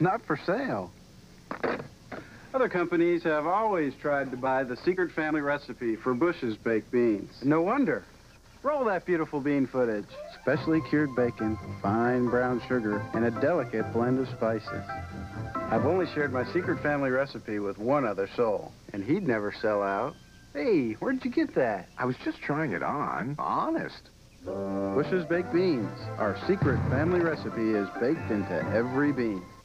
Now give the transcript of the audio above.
It's not for sale. Other companies have always tried to buy the secret family recipe for Bush's baked beans. No wonder. Roll that beautiful bean footage. Specially cured bacon, fine brown sugar, and a delicate blend of spices. I've only shared my secret family recipe with one other soul, and he'd never sell out. Hey, where'd you get that? I was just trying it on. Honest. Bush's Baked Beans. Our secret family recipe is baked into every bean.